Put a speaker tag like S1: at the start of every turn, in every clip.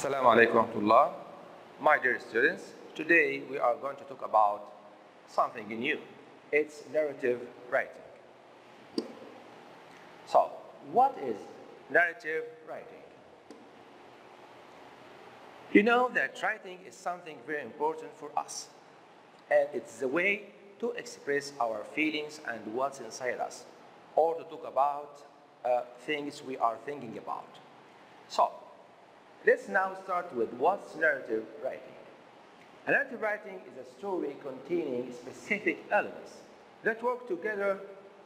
S1: Assalamu alaikum wa rahmatullah. My dear students, today we are going to talk about something new. It's narrative writing. So, what is narrative writing? You know that writing is something very important for us, and it's the way to express our feelings and what's inside us, or to talk about uh, things we are thinking about. So, let's now start with what's narrative writing. A narrative writing is a story containing specific elements that work together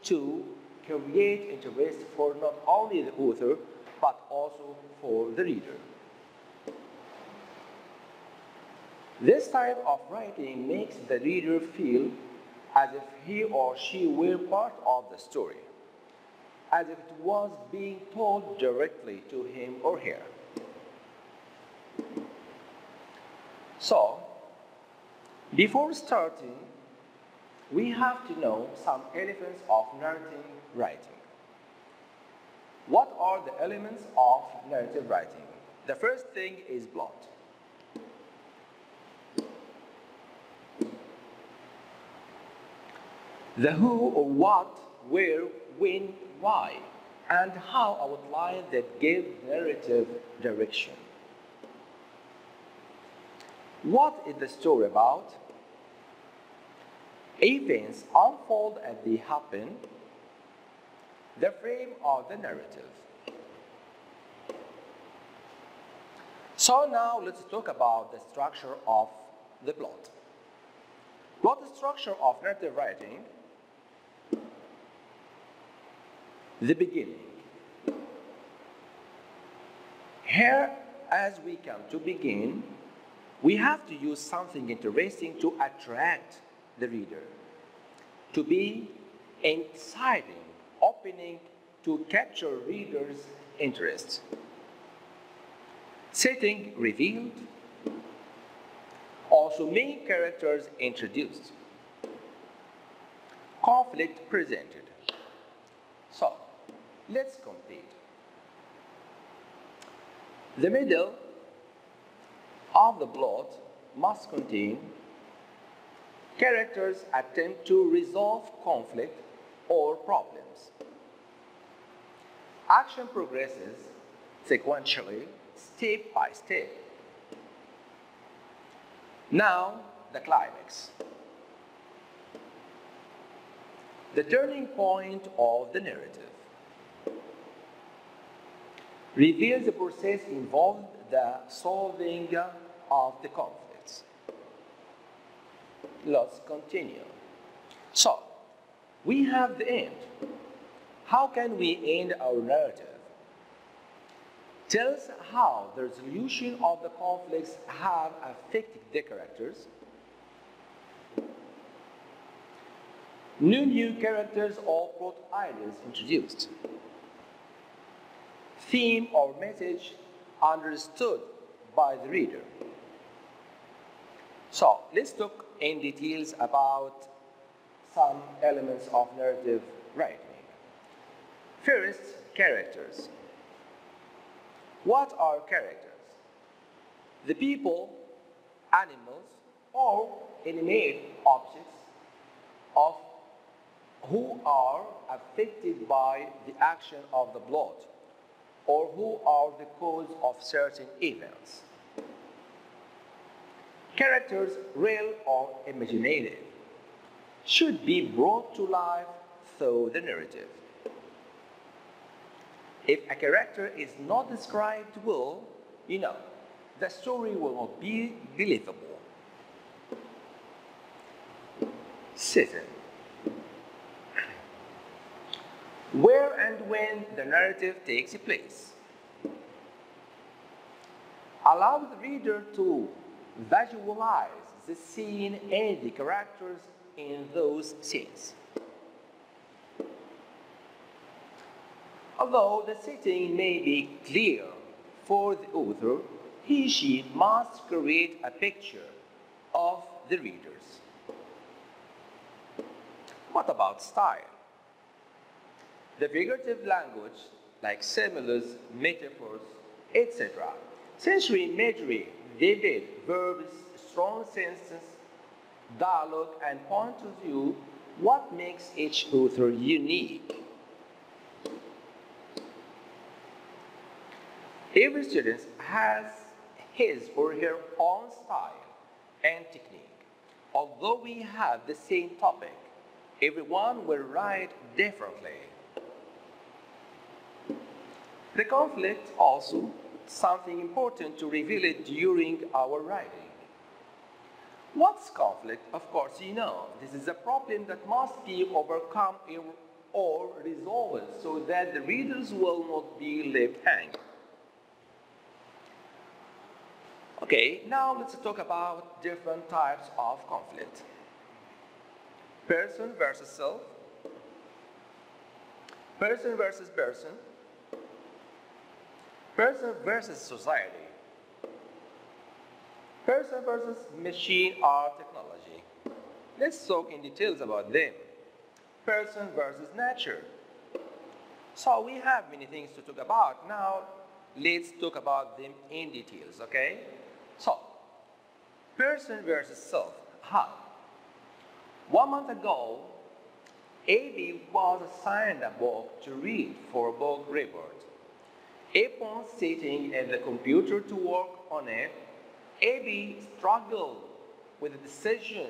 S1: to create interest for not only the author, but also for the reader. This type of writing makes the reader feel as if he or she were part of the story, as if it was being told directly to him or her. So, before starting, we have to know some elements of narrative writing. What are the elements of narrative writing? The first thing is plot. The who or what, where, when, why, and how outline that give narrative direction. What is the story about? Events unfold as they happen, the frame of the narrative. So now let's talk about the structure of the plot. Plot structure of narrative writing the beginning. Here, as we come to begin, we have to use something interesting to attract the reader, to be exciting, opening to capture readers' interest. Setting revealed, also main characters introduced, conflict presented. So, let's complete. The middle of the plot must contain characters attempt to resolve conflict or problems. Action progresses sequentially, step by step. Now, the climax. The turning point of the narrative reveals the process involved the solving of the conflicts. Let's continue. So, we have the end. How can we end our narrative? Tells how the resolution of the conflicts have affected the characters. New new characters or plot ideas introduced. Theme or message understood by the reader. So let's talk in details about some elements of narrative writing. First, characters. What are characters? The people, animals, or inanimate objects of who are affected by the action of the plot or who are the cause of certain events. Characters, real or imaginative, should be brought to life through the narrative. If a character is not described well, you know, the story will not be believable. Seven. Where and when the narrative takes place. Allow the reader to visualize the scene and the characters in those scenes. Although the setting may be clear for the author, he she must create a picture of the readers. What about style? The figurative language, like similes, metaphors, etc., sensory imagery, vivid verbs, strong senses, dialogue, and point of view, what makes each author unique? Every student has his or her own style and technique. Although we have the same topic, everyone will write differently. The conflict also something important to reveal it during our writing. What's conflict? Of course, you know, this is a problem that must be overcome or resolved so that the readers will not be left hanging. Okay, now let's talk about different types of conflict. Person versus self, person versus person, person versus society, person versus machine or technology. Let's talk in details about them. Person versus nature. So we have many things to talk about. Now let's talk about them in details, okay? So, person versus self. How? One month ago, Abby was assigned a book to read for a book report. Upon sitting at the computer to work on it, Abby struggled with the decision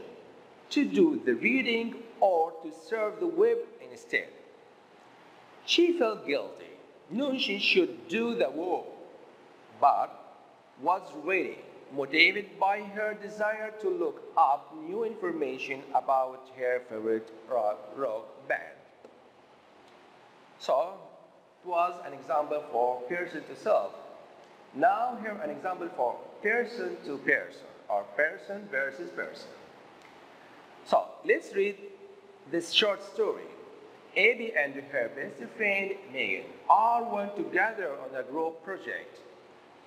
S1: to do the reading or to serve the web instead. She felt guilty, knew she should do the work, but was ready, motivated by her desire to look up new information about her favorite rock, rock band. So, was an example for person to self. Now here an example for person to person or person versus person. So let's read this short story. Abby and her best friend Megan all went together on a group project.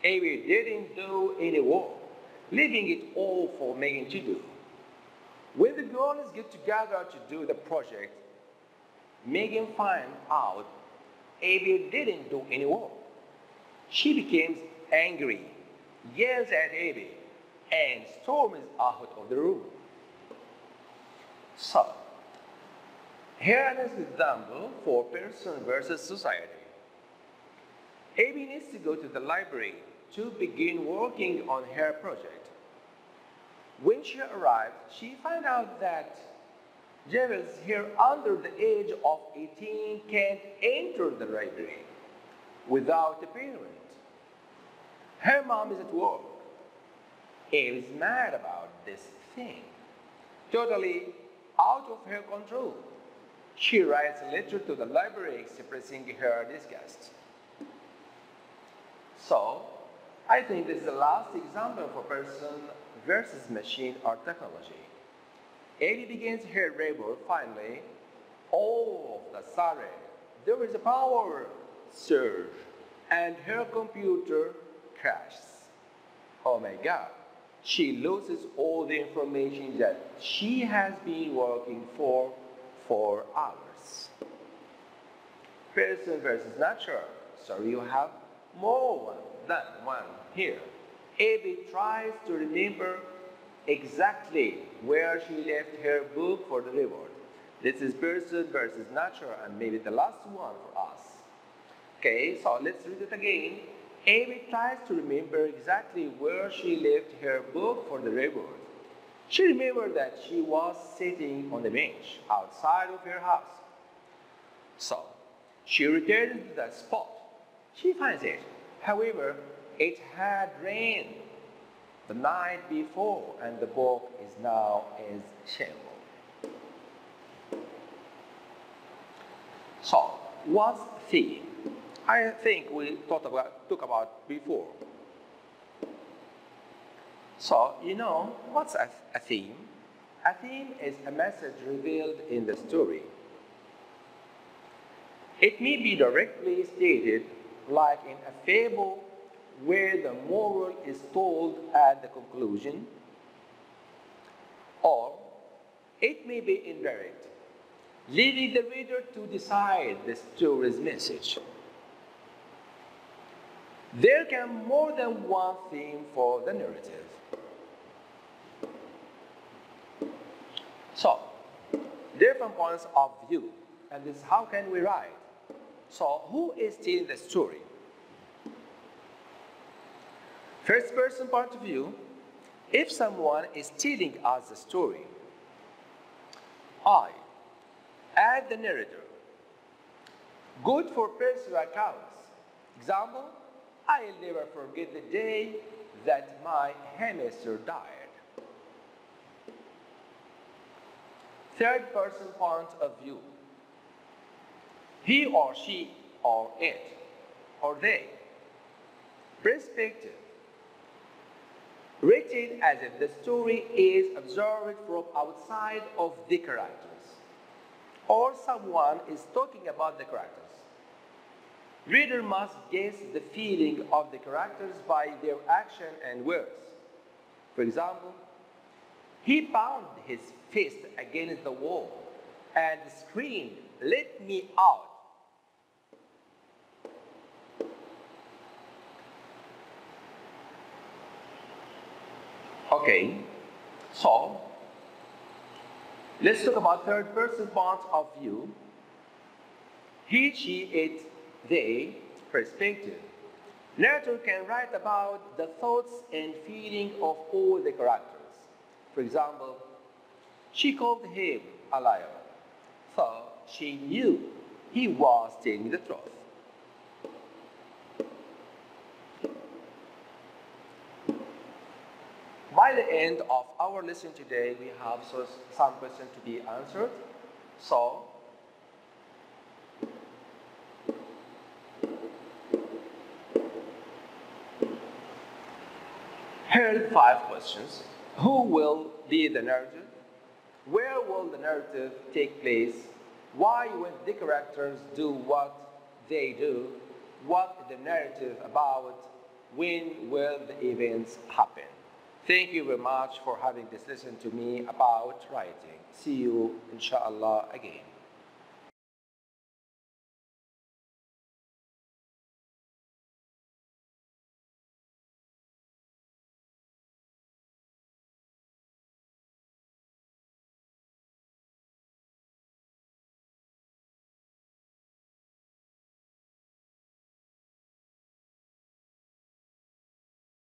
S1: Abby didn't do any work, leaving it all for Megan to do. When the girls get together to do the project, Megan finds out Abby didn't do any work. She becomes angry, yells at Abby, and storms out of the room. So, here is an example for person versus society. Abby needs to go to the library to begin working on her project. When she arrives, she finds out that Jevels here under the age of 18 can't enter the library without a parent. Her mom is at work. Eve is mad about this thing, totally out of her control. She writes a letter to the library expressing her disgust. So, I think this is the last example for person versus machine or technology. Abby begins her labor finally. All of the sudden, there is a power surge and her computer crashes. Oh my God. She loses all the information that she has been working for for hours. Person versus nature. So you have more than one here. Abby tries to remember exactly where she left her book for the reward. This is person versus nature and maybe the last one for us. Okay, so let's read it again. Amy tries to remember exactly where she left her book for the reward. She remembered that she was sitting on the bench outside of her house. So, she returned to that spot. She finds it. However, it had rained the night before, and the book is now is shambles. So, what's theme? I think we talked about, talked about before. So, you know, what's a, a theme? A theme is a message revealed in the story. It may be directly stated, like in a fable where the moral is told at the conclusion, or it may be indirect, leaving the reader to decide the story's message. There can be more than one theme for the narrative. So, different points of view, and this is how can we write? So, who is telling the story? First person point of view, if someone is telling us the story, I, as the narrator, good for personal accounts. Example, I'll never forget the day that my hamster died. Third person point of view. He or she or it or they. Perspective. Written as if the story is observed from outside of the characters or someone is talking about the characters. Reader must guess the feeling of the characters by their action and words. For example, he pounded his fist against the wall and screamed, Let me out. Okay, so let's talk about third person point of view. He, she, it, they perspective. Narrator can write about the thoughts and feeling of all the characters. For example, she called him a liar, so she knew he was telling the truth. By the end of our lesson today, we have some questions to be answered. So, here are five questions. Who will be the narrative? Where will the narrative take place? Why will the characters do what they do? What is the narrative about? When will the events happen? Thank you very much for having this lesson to me about writing. See you, inshallah, again.